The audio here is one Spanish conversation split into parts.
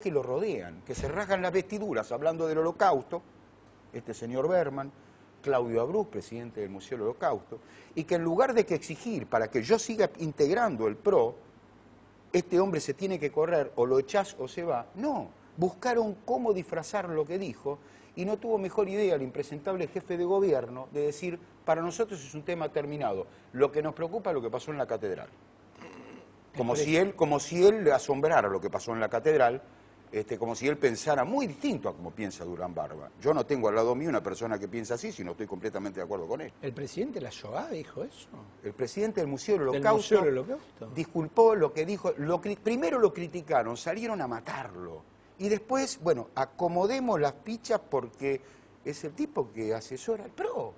que lo rodean, que se rasgan las vestiduras hablando del holocausto, este señor Berman, Claudio Abruz, presidente del Museo del Holocausto, y que en lugar de que exigir para que yo siga integrando el PRO, este hombre se tiene que correr, o lo echás o se va, no, buscaron cómo disfrazar lo que dijo, y no tuvo mejor idea el impresentable jefe de gobierno de decir, para nosotros es un tema terminado, lo que nos preocupa es lo que pasó en la catedral. Como si él, como si él le asombrara lo que pasó en la catedral, este, como si él pensara muy distinto a como piensa Durán Barba. Yo no tengo al lado mío una persona que piensa así, sino estoy completamente de acuerdo con él. ¿El presidente de la Shoah dijo eso? El presidente del Museo del Holocausto, disculpó lo que dijo. Lo, primero lo criticaron, salieron a matarlo. Y después, bueno, acomodemos las pichas porque es el tipo que asesora al PRO.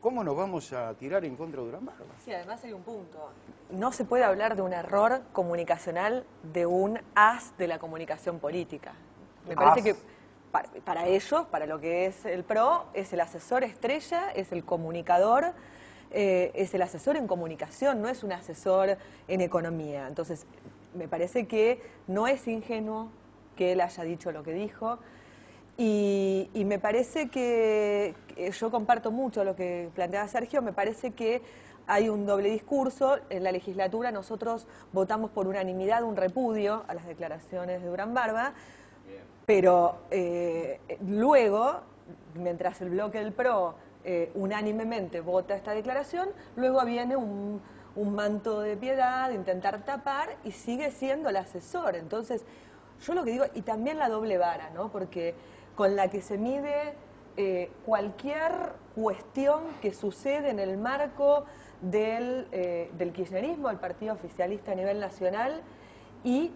¿Cómo nos vamos a tirar en contra de Durán Barba? Sí, además hay un punto. No se puede hablar de un error comunicacional de un as de la comunicación política. Me parece que para, ellos, para lo que es el PRO, es el asesor estrella, es el comunicador, eh, es el asesor en comunicación, no es un asesor en economía. Entonces, me parece que no es ingenuo que él haya dicho lo que dijo. Y, me parece que, yo comparto mucho lo que planteaba Sergio, me parece que hay un doble discurso. En la legislatura nosotros votamos por unanimidad un repudio a las declaraciones de Durán Barba, pero eh, luego, mientras el bloque del PRO eh, unánimemente vota esta declaración, luego viene un, manto de piedad, intentar tapar y sigue siendo el asesor. Entonces, yo lo que digo, y también la doble vara, ¿no? Porque con la que se mide eh, cualquier cuestión que sucede en el marco del, eh, del kirchnerismo, del partido oficialista a nivel nacional, y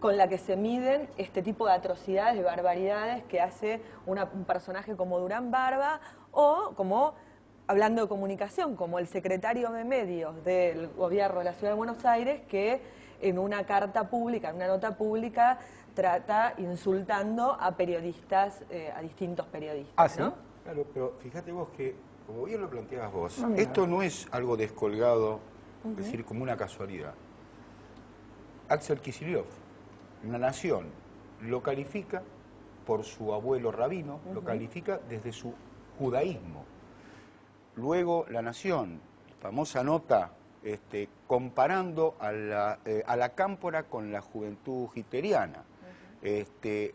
con la que se miden este tipo de atrocidades, de barbaridades que hace un personaje como Durán Barba o como, hablando de comunicación, como el secretario de medios del gobierno de la Ciudad de Buenos Aires, que en una carta pública, en una nota pública, trata insultando a periodistas, eh, a distintos periodistas. Ah, ¿sí? Claro, pero fíjate vos que, como bien lo planteabas vos, esto no es algo descolgado, es decir, como una casualidad. Axel Kicillof, La Nación, lo califica por su abuelo rabino, lo califica desde su judaísmo. Luego La Nación, famosa nota este, comparando a la, eh, a la cámpora con la juventud hitleriana. Este,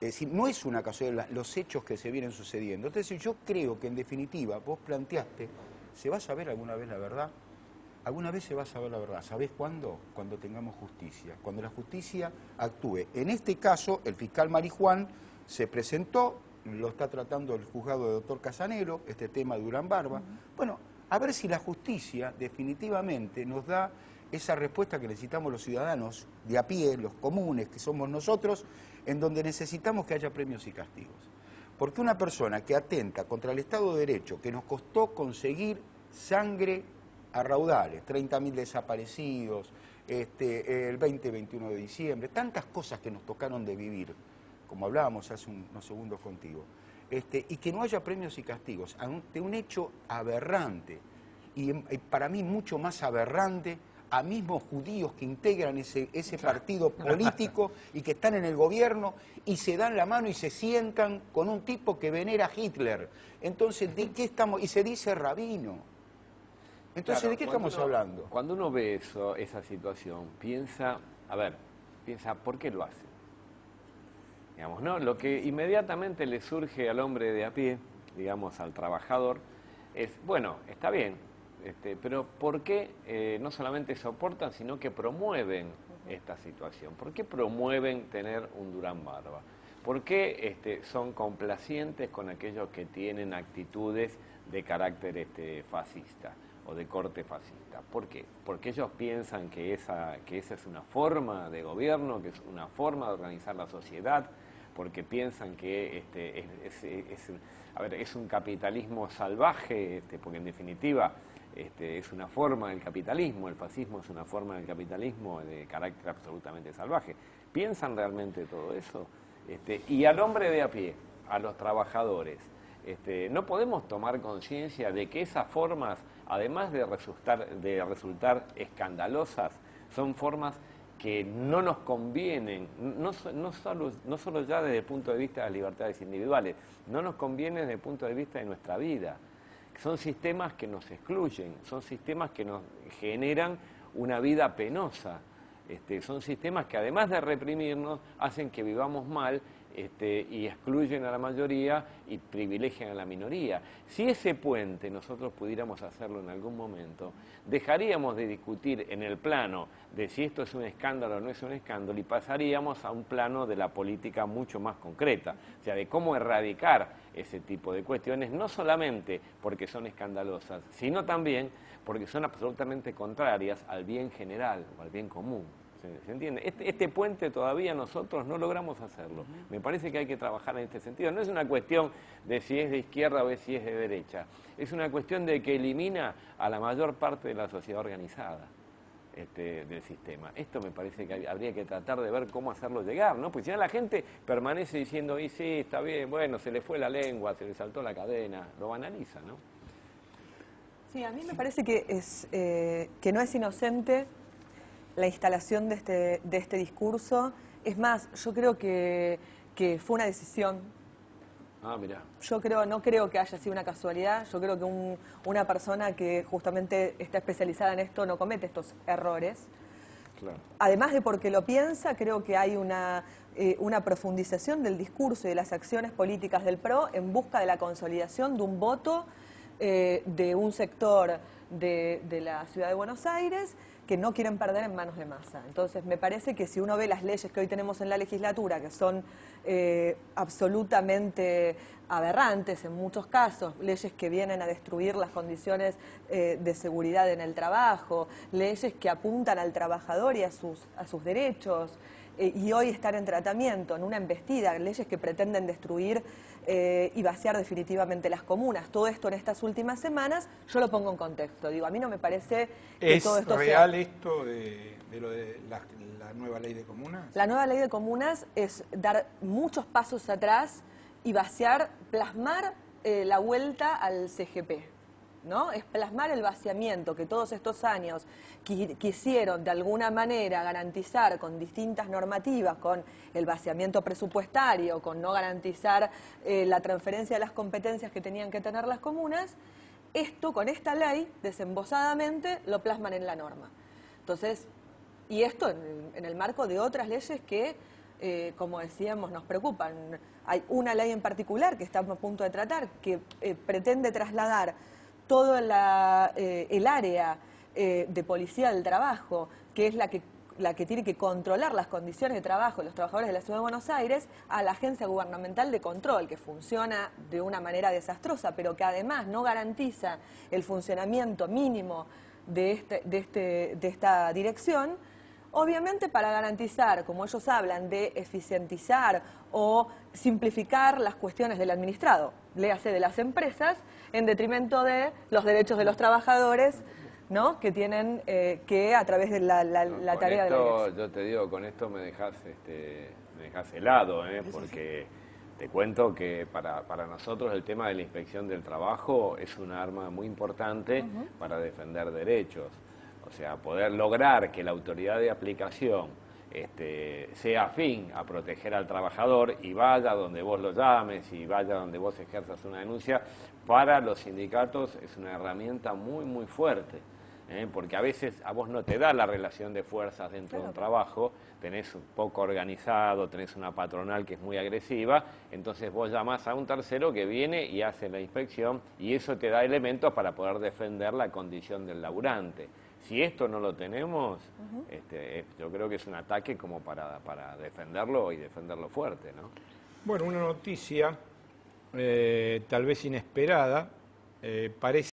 es decir, no es una casualidad los hechos que se vienen sucediendo. Entonces yo creo que en definitiva, vos planteaste, ¿se va a saber alguna vez la verdad? Alguna vez se va a saber la verdad. ¿Sabés cuándo? Cuando tengamos justicia, cuando la justicia actúe. En este caso, el fiscal Marijuán se presentó, lo está tratando el juzgado de doctor Casanero, este tema de Durán Barba. Bueno, a ver si la justicia definitivamente nos da esa respuesta que necesitamos los ciudadanos de a pie, los comunes, que somos nosotros, en donde necesitamos que haya premios y castigos. Porque una persona que atenta contra el Estado de Derecho, que nos costó conseguir sangre a raudales, 30.000 desaparecidos, este, el 20-21 de diciembre, tantas cosas que nos tocaron de vivir, como hablábamos hace unos segundos contigo, este, y que no haya premios y castigos ante un hecho aberrante, y para mí mucho más aberrante a mismos judíos que integran ese, ese partido político y que están en el gobierno y se dan la mano y se sientan con un tipo que venera a Hitler. Entonces, ¿de qué estamos? Y se dice rabino. Entonces, ¿de qué estamos hablando? Cuando uno ve eso, esa situación, piensa, a ver, piensa, ¿por qué lo hace? Digamos, ¿no? Lo que inmediatamente le surge al hombre de a pie, digamos, al trabajador, es, bueno, está bien, este, pero ¿por qué eh, no solamente soportan, sino que promueven esta situación? ¿Por qué promueven tener un Durán Barba? ¿Por qué este, son complacientes con aquellos que tienen actitudes de carácter este, fascista o de corte fascista? ¿Por qué? Porque ellos piensan que esa, que esa es una forma de gobierno, que es una forma de organizar la sociedad, porque piensan que este, es, a ver, es un capitalismo salvaje, este, porque en definitiva este, es una forma del capitalismo, el fascismo es una forma del capitalismo de carácter absolutamente salvaje. ¿Piensan realmente todo eso? Y al hombre de a pie, a los trabajadores, no podemos tomar conciencia de que esas formas, además de resultar, de resultar escandalosas, son formas que no nos convienen, no, no, solo, no solo ya desde el punto de vista de las libertades individuales, no nos conviene desde el punto de vista de nuestra vida. Son sistemas que nos excluyen, son sistemas que nos generan una vida penosa. Este, son sistemas que además de reprimirnos, hacen que vivamos mal este, y excluyen a la mayoría y privilegian a la minoría. Si ese puente nosotros pudiéramos hacerlo en algún momento, dejaríamos de discutir en el plano de si esto es un escándalo o no es un escándalo y pasaríamos a un plano de la política mucho más concreta, o sea, de cómo erradicar ese tipo de cuestiones, no solamente porque son escandalosas, sino también porque son absolutamente contrarias al bien general o al bien común. ¿Se, entiende? Este, este, puente todavía nosotros no logramos hacerlo. Me parece que hay que trabajar en este sentido. No es una cuestión de si es de izquierda o de si es de derecha. Es una cuestión de que elimina a la mayor parte de la sociedad organizada. Este, del sistema. Esto me parece que habría que tratar de ver cómo hacerlo llegar, ¿no? Porque si no la gente permanece diciendo, y sí, está bien, bueno, se le fue la lengua, se le saltó la cadena, lo banaliza, ¿no? Sí, a mí me parece que, es, eh, que no es inocente la instalación de este, de este discurso. Es más, yo creo que, que fue una decisión. Ah, mira. Yo creo, no creo que haya sido una casualidad. Yo creo que una persona que justamente está especializada en esto no comete estos errores. Claro. Además de porque lo piensa, creo que hay una, eh, una profundización del discurso y de las acciones políticas del PRO en busca de la consolidación de un voto eh, de un sector de, de la ciudad de Buenos Aires que no quieren perder en manos de masa. Entonces, me parece que si uno ve las leyes que hoy tenemos en la legislatura, que son eh, absolutamente aberrantes en muchos casos, leyes que vienen a destruir las condiciones eh, de seguridad en el trabajo, leyes que apuntan al trabajador y a sus, a sus derechos, eh, y hoy estar en tratamiento, en una embestida, leyes que pretenden destruir eh, y vaciar definitivamente las comunas. Todo esto en estas últimas semanas, yo lo pongo en contexto. Digo, a mí no me parece que todo esto real esto de, lo de la, nueva ley de comunas? La nueva ley de comunas es dar muchos pasos atrás y vaciar, plasmar eh, la vuelta al CGP. ¿No? Es plasmar el vaciamiento que todos estos años quisieron de alguna manera garantizar con distintas normativas, con el vaciamiento presupuestario, con no garantizar eh, la transferencia de las competencias que tenían que tener las comunas, esto con esta ley, desembosadamente, lo plasman en la norma. Entonces, y esto en, el marco de otras leyes que, eh, como decíamos, nos preocupan. Hay una ley en particular que estamos a punto de tratar que eh, pretende trasladar todo eh, el área eh, de policía del trabajo, que es la que, la que tiene que controlar las condiciones de trabajo de los trabajadores de la Ciudad de Buenos Aires, a la Agencia Gubernamental de Control, que funciona de una manera desastrosa, pero que además no garantiza el funcionamiento mínimo de, este, de, este, de esta dirección, Obviamente para garantizar, como ellos hablan, de eficientizar o simplificar las cuestiones del administrado, léase de las empresas, en detrimento de los derechos de los trabajadores, ¿no? que tienen eh, que a través de la, tarea de la Yo te digo, con esto me dejas, este, me dejas helado, ¿eh? porque te cuento que para, para, nosotros el tema de la inspección del trabajo es un arma muy importante para defender derechos. O sea, poder lograr que la autoridad de aplicación este, sea afín a proteger al trabajador y vaya donde vos lo llames y vaya donde vos ejerzas una denuncia, para los sindicatos es una herramienta muy, muy fuerte. ¿Eh? Porque a veces a vos no te da la relación de fuerzas dentro de un trabajo, tenés un poco organizado, tenés una patronal que es muy agresiva, entonces vos llamás a un tercero que viene y hace la inspección y eso te da elementos para poder defender la condición del laburante. Si esto no lo tenemos, este, yo creo que es un ataque como para, para defenderlo y defenderlo fuerte, ¿no? Bueno, una noticia eh, tal vez inesperada, eh, parece